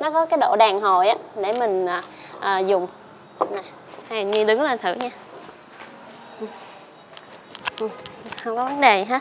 nó có cái độ đàn hồi á để mình à, à, dùng. Nè hay Nhi đứng lên thử nha. Không có vấn đề hết.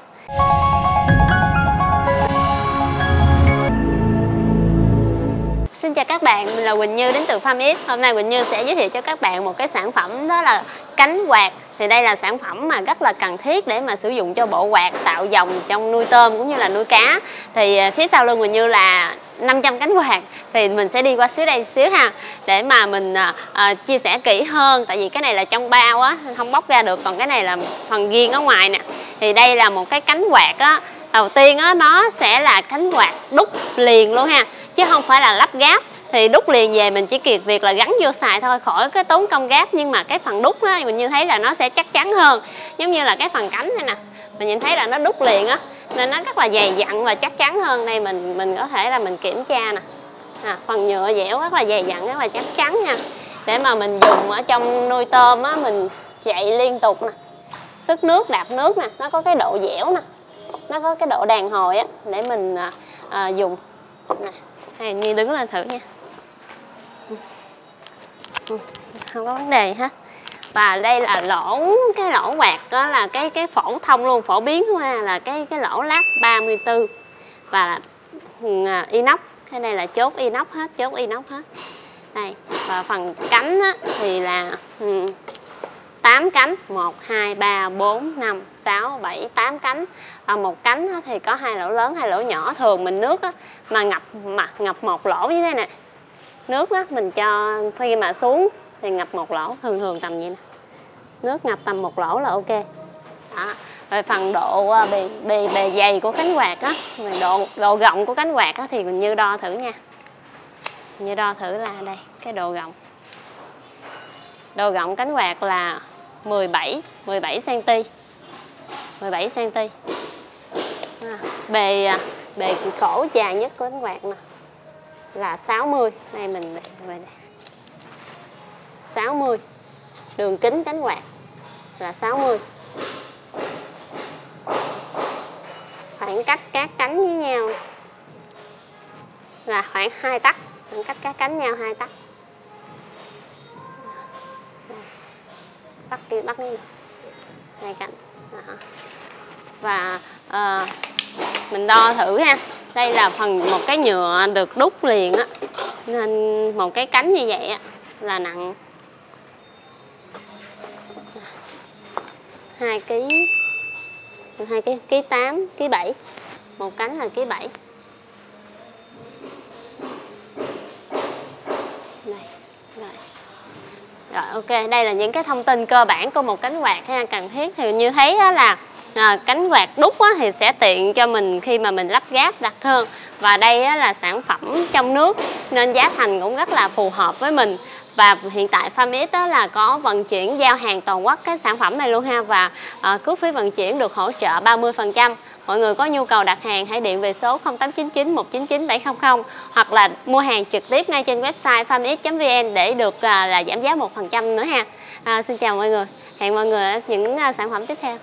Xin chào các bạn, mình là Quỳnh Như đến từ Farm X Hôm nay Quỳnh Như sẽ giới thiệu cho các bạn một cái sản phẩm đó là cánh quạt. Thì đây là sản phẩm mà rất là cần thiết để mà sử dụng cho bộ quạt tạo dòng trong nuôi tôm cũng như là nuôi cá. Thì à, phía sau lưng Quỳnh Như là 500 cánh quạt Thì mình sẽ đi qua xíu đây xíu ha Để mà mình à, à, chia sẻ kỹ hơn. Tại vì cái này là trong bao á, không bóc ra được Còn cái này là phần riêng ở ngoài nè. Thì đây là một cái cánh quạt á đầu tiên á nó sẽ là cánh quạt đúc liền luôn ha chứ không phải là lắp gáp thì đúc liền về mình chỉ kiệt việc là gắn vô xài thôi khỏi cái tốn công gáp nhưng mà cái phần đúc đó mình như thấy là nó sẽ chắc chắn hơn. Giống như là cái phần cánh này nè mình nhìn thấy là nó đúc liền á nên nó rất là dày dặn và chắc chắn hơn. Đây mình mình có thể là mình kiểm tra nè. À, phần nhựa dẻo rất là dày dặn rất là chắc chắn nha. Để mà mình dùng ở trong nuôi tôm á mình chạy liên tục nè. Sức nước đạp nước nè nó có cái độ dẻo nè. Nó có cái độ đàn hồi á để mình à, à, dùng. Nè hay Nhi đứng lên thử nha. Ừ, không có vấn đề hết và đây là lỗ cái lỗ quạt đó là cái cái phổ thông luôn phổ biến hoa là cái cái lỗ lát 34 và là à, inox cái này là chốt inox hết chốt inox hết. Đây và phần cánh á, thì là ừ, 8 cánh 1, 2, 3, 4, 5, 6, 7, 8 cánh. Và một cánh á, thì có hai lỗ lớn hai lỗ nhỏ. Thường mình nước á, mà ngập mà ngập một lỗ như thế này nước á, mình cho khi mà xuống thì ngập một lỗ thường thường tầm vậy nè nước ngập tầm một lỗ là ok. Đó. rồi phần độ à, bề, bề, bề dày của cánh quạt á độ độ rộng của cánh quạt á, thì mình như đo thử nha. Như đo thử là đây cái độ rộng. Độ rộng cánh quạt là 17 17 cm 17 cm à, bề à, bề cổ dài nhất của cánh quạt nè là 60 đây mình về đây 60 đường kính cánh quạt là 60 khoảng cách các cánh với nhau là khoảng 2 tấc. Khoảng cách các cánh nhau 2 tấc. Bắt kia bắt đi hai cạnh. Đó. và à, mình đo thử ha. Đây là phần một cái nhựa được đúc liền á. Nên một cái cánh như vậy á là nặng. 2 kg được 2 kg ký 8 ký 7 một cánh là ký 7 đây rồi. Rồi ok, đây là những cái thông tin cơ bản của một cánh quạt ha, cần thiết. Thì như thấy là à, cánh quạt đúc á, thì sẽ tiện cho mình khi mà mình lắp ráp đặt hơn và đây á, là sản phẩm trong nước nên giá thành cũng rất là phù hợp với mình. Và hiện tại Famix đó là có vận chuyển giao hàng toàn quốc cái sản phẩm này luôn ha. Và à, cước phí vận chuyển được hỗ trợ 30% mọi người có nhu cầu đặt hàng hãy điện về số 0899 199 700 hoặc là mua hàng trực tiếp ngay trên website famix.vn để được à, là giảm giá 1% nữa ha. À, xin chào mọi người. Hẹn mọi người ở những à, sản phẩm tiếp theo.